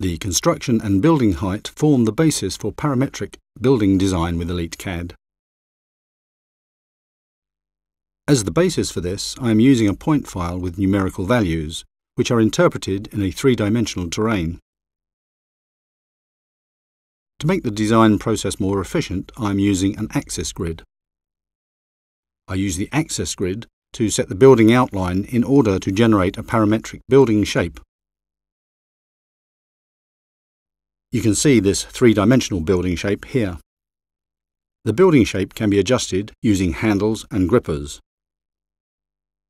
The construction and building height form the basis for parametric building design with EliteCAD. As the basis for this, I am using a point file with numerical values, which are interpreted in a three-dimensional terrain. To make the design process more efficient, I am using an axis grid. I use the axis grid to set the building outline in order to generate a parametric building shape. You can see this three-dimensional building shape here. The building shape can be adjusted using handles and grippers.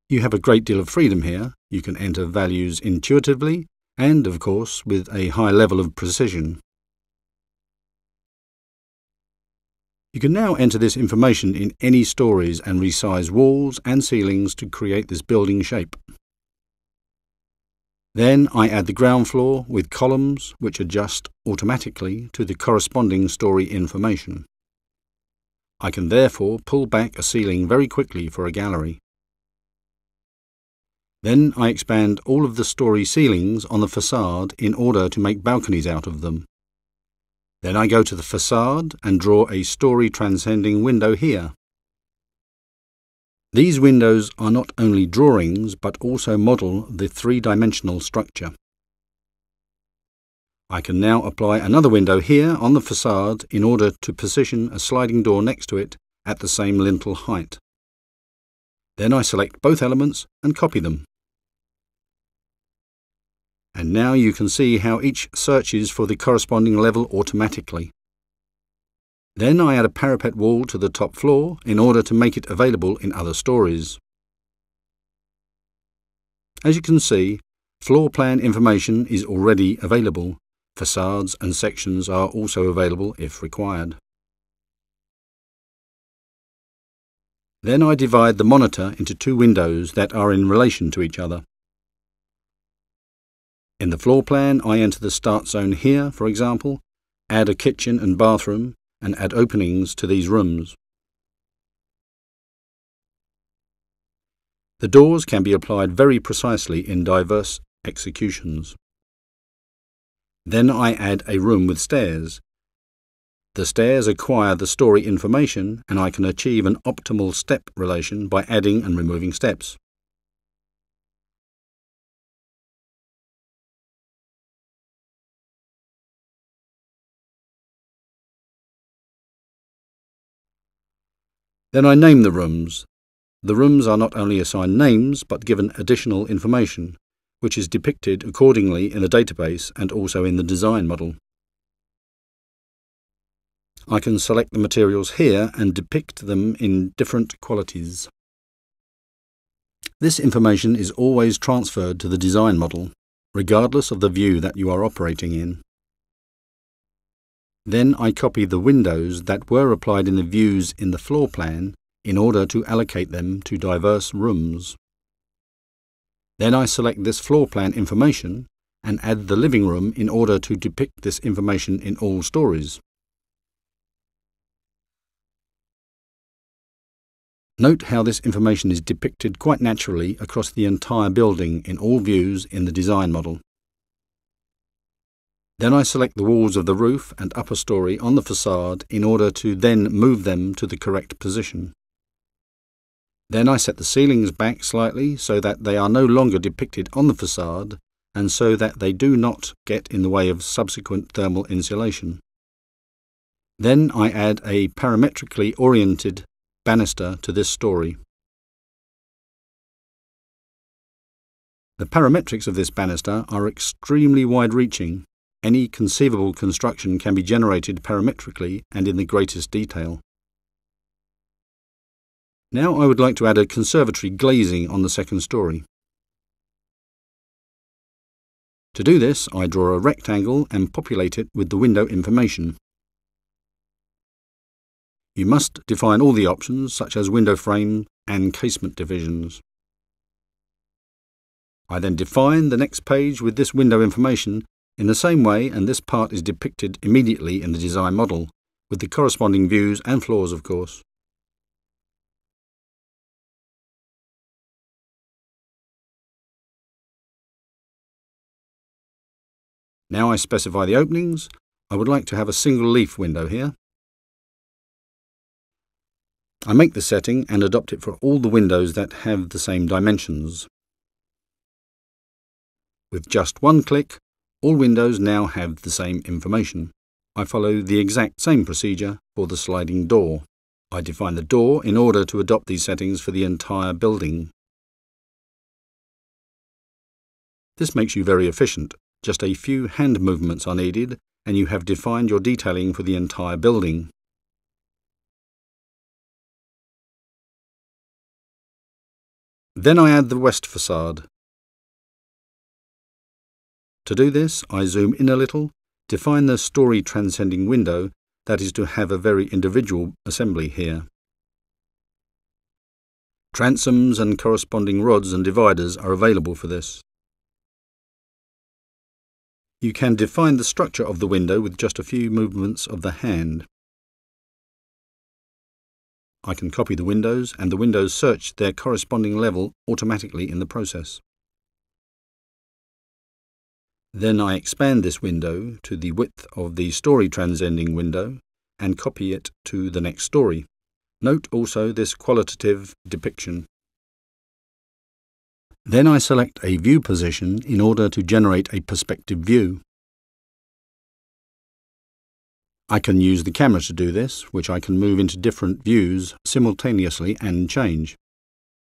You have a great deal of freedom here. You can enter values intuitively and, of course, with a high level of precision. You can now enter this information in any stories and resize walls and ceilings to create this building shape. Then I add the ground floor with columns which adjust automatically to the corresponding story information. I can therefore pull back a ceiling very quickly for a gallery. Then I expand all of the story ceilings on the facade in order to make balconies out of them. Then I go to the facade and draw a story transcending window here. These windows are not only drawings but also model the three-dimensional structure. I can now apply another window here on the facade in order to position a sliding door next to it at the same lintel height. Then I select both elements and copy them. And now you can see how each searches for the corresponding level automatically. Then I add a parapet wall to the top floor in order to make it available in other stories. As you can see, floor plan information is already available. Facades and sections are also available if required. Then I divide the monitor into two windows that are in relation to each other. In the floor plan, I enter the start zone here, for example, add a kitchen and bathroom, and add openings to these rooms. The doors can be applied very precisely in diverse executions. Then I add a room with stairs. The stairs acquire the story information and I can achieve an optimal step relation by adding and removing steps. Then I name the rooms. The rooms are not only assigned names, but given additional information, which is depicted accordingly in the database and also in the design model. I can select the materials here and depict them in different qualities. This information is always transferred to the design model, regardless of the view that you are operating in. Then I copy the windows that were applied in the views in the floor plan in order to allocate them to diverse rooms. Then I select this floor plan information and add the living room in order to depict this information in all stories. Note how this information is depicted quite naturally across the entire building in all views in the design model. Then I select the walls of the roof and upper story on the facade in order to then move them to the correct position. Then I set the ceilings back slightly so that they are no longer depicted on the facade and so that they do not get in the way of subsequent thermal insulation. Then I add a parametrically oriented banister to this story. The parametrics of this banister are extremely wide-reaching any conceivable construction can be generated parametrically and in the greatest detail. Now I would like to add a conservatory glazing on the second story. To do this, I draw a rectangle and populate it with the window information. You must define all the options, such as window frame and casement divisions. I then define the next page with this window information in the same way, and this part is depicted immediately in the design model, with the corresponding views and floors of course. Now I specify the openings. I would like to have a single leaf window here. I make the setting and adopt it for all the windows that have the same dimensions. With just one click, all windows now have the same information. I follow the exact same procedure for the sliding door. I define the door in order to adopt these settings for the entire building. This makes you very efficient. Just a few hand movements are needed and you have defined your detailing for the entire building. Then I add the west facade. To do this, I zoom in a little, define the story transcending window that is to have a very individual assembly here. Transoms and corresponding rods and dividers are available for this. You can define the structure of the window with just a few movements of the hand. I can copy the windows and the windows search their corresponding level automatically in the process. Then I expand this window to the width of the story transcending window and copy it to the next story. Note also this qualitative depiction. Then I select a view position in order to generate a perspective view. I can use the camera to do this, which I can move into different views simultaneously and change.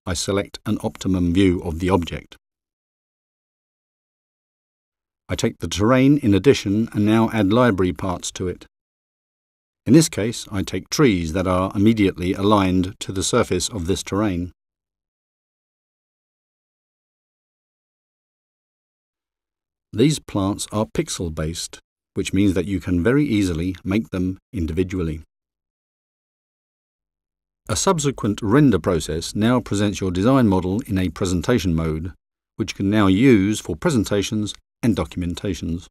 I select an optimum view of the object. I take the terrain in addition and now add library parts to it. In this case, I take trees that are immediately aligned to the surface of this terrain. These plants are pixel-based, which means that you can very easily make them individually. A subsequent render process now presents your design model in a presentation mode, which you can now use for presentations and documentations.